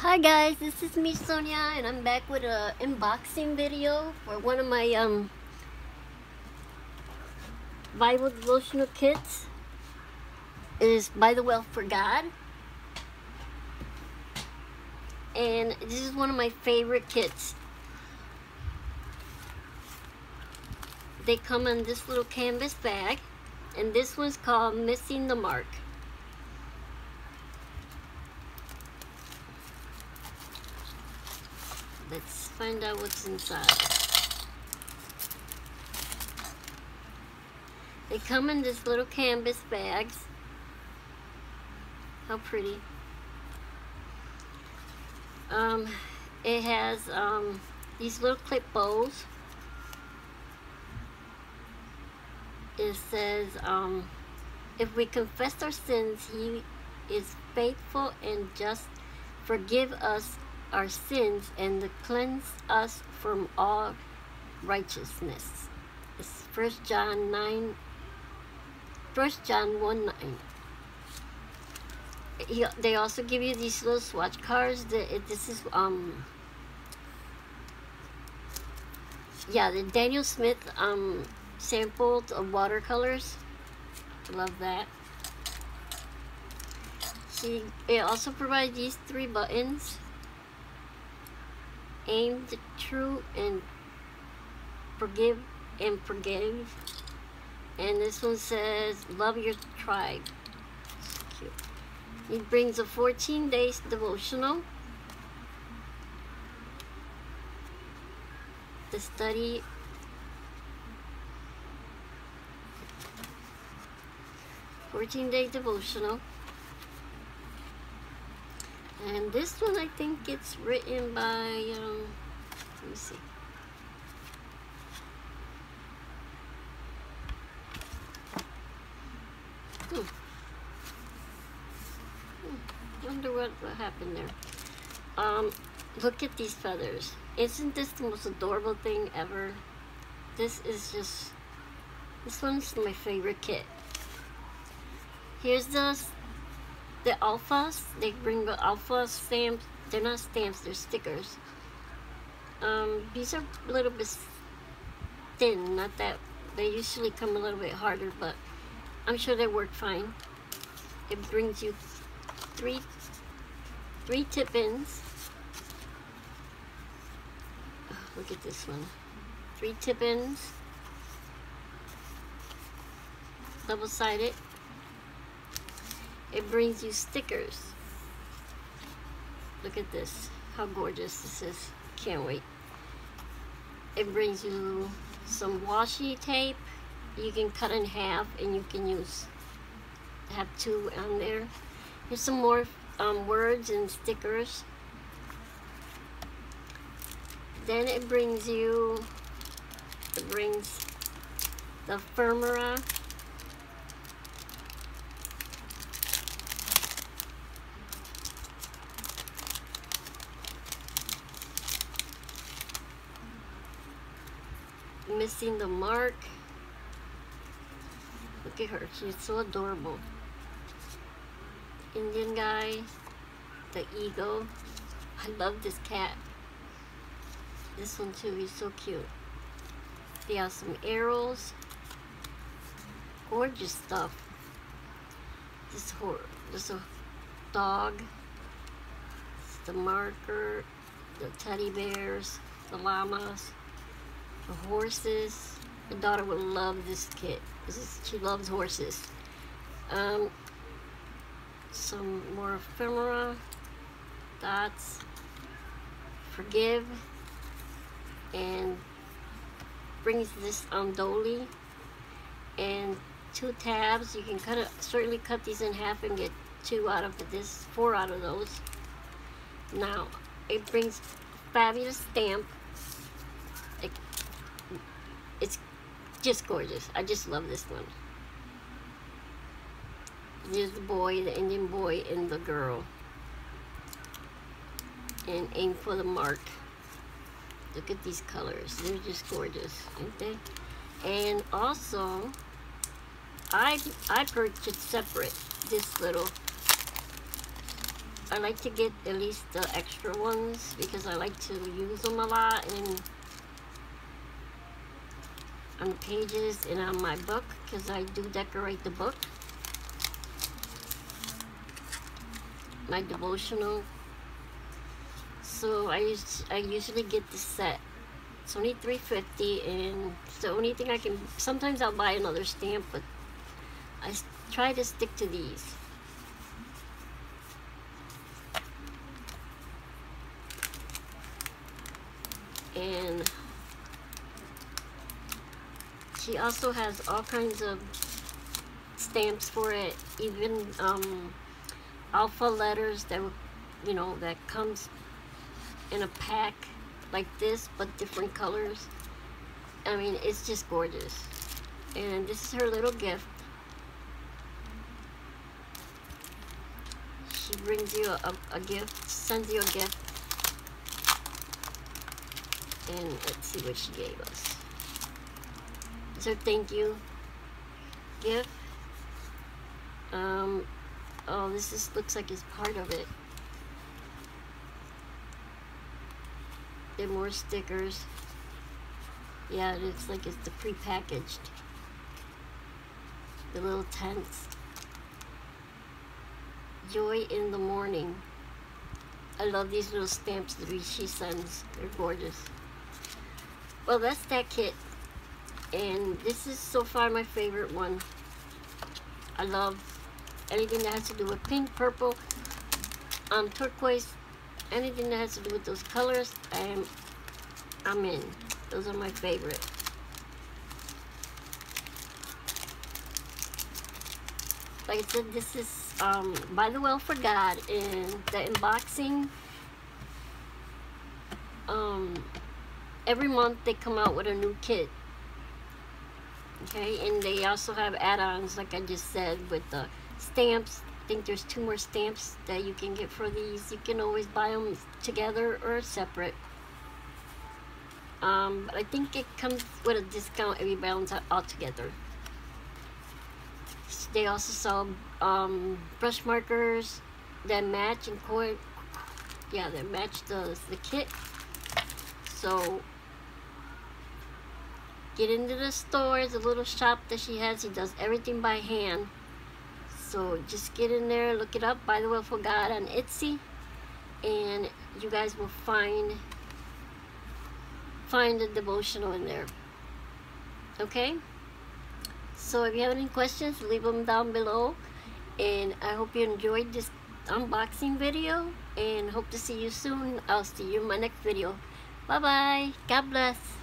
Hi guys, this is me Sonia and I'm back with a unboxing video for one of my um Bible devotional kits. It is By the Well for God. And this is one of my favorite kits. They come in this little canvas bag and this one's called Missing the Mark. Let's find out what's inside. They come in this little canvas bags. How pretty. Um, it has um, these little clip bows. It says, um, if we confess our sins, he is faithful and just forgive us our sins and cleanse us from all righteousness. It's 1 John 9, 1 John 1 9. He, they also give you these little swatch cards. That this is um yeah the Daniel Smith um sampled of watercolors. Love that. See, it also provides these three buttons aim the true and forgive and forgive. And this one says, love your tribe. It brings a 14 days devotional. The study Fourteen day devotional. And this one, I think it's written by, um, let me see. Hmm. Hmm. Wonder what, what happened there. Um, look at these feathers. Isn't this the most adorable thing ever? This is just, this one's my favorite kit. Here's the the alphas, they bring the alpha stamps. They're not stamps, they're stickers. Um, these are a little bit thin, not that, they usually come a little bit harder, but I'm sure they work fine. It brings you three, three tip-ins. Look at this one. Three tip-ins. Double-sided it brings you stickers. Look at this, how gorgeous this is. Can't wait. It brings you some washi tape. You can cut in half and you can use, have two on there. Here's some more um, words and stickers. Then it brings you, it brings the ephemera missing the mark. Look at her. She's so adorable. Indian guy. The eagle. I love this cat. This one too. He's so cute. They have some arrows. Gorgeous stuff. This horse. This a dog. It's the marker. The teddy bears. The llamas horses. My daughter would love this kit. This is, she loves horses. Um, some more ephemera, dots, forgive, and brings this on dolly. And two tabs. You can cut it, certainly cut these in half and get two out of this, four out of those. Now, it brings fabulous stamp it's just gorgeous. I just love this one. There's the boy, the Indian boy, and the girl. And aim for the mark. Look at these colors. They're just gorgeous, aren't they? And also, I I purchased separate this little I like to get at least the extra ones because I like to use them a lot and on pages and on my book because I do decorate the book. My devotional. So I I usually get the set. It's only 350 and it's the only thing I can sometimes I'll buy another stamp but I try to stick to these. and she also has all kinds of stamps for it even um, alpha letters that you know that comes in a pack like this but different colors. I mean it's just gorgeous. And this is her little gift. She brings you a, a gift sends you a gift. And let's see what she gave us. So thank you gift. Um, oh, this is looks like it's part of it. There more stickers. Yeah, it looks like it's the pre-packaged. The little tents. Joy in the morning. I love these little stamps that she sends. They're gorgeous well that's that kit and this is so far my favorite one. I love anything that has to do with pink purple um turquoise anything that has to do with those colors I'm I'm in. Those are my favorite. Like I said this is um by the well for God and the unboxing. Um every month they come out with a new kit okay and they also have add-ons like I just said with the stamps. I think there's two more stamps that you can get for these. You can always buy them together or separate. Um, but I think it comes with a discount if you buy them all together. They also sell um, brush markers that match and cord yeah that match the, the kit. So get into the store. the little shop that she has. She does everything by hand. So just get in there, look it up, By the Well for God on Etsy. And you guys will find find the devotional in there. Okay? So if you have any questions, leave them down below. And I hope you enjoyed this unboxing video. And hope to see you soon. I'll see you in my next video. Bye-bye. God bless.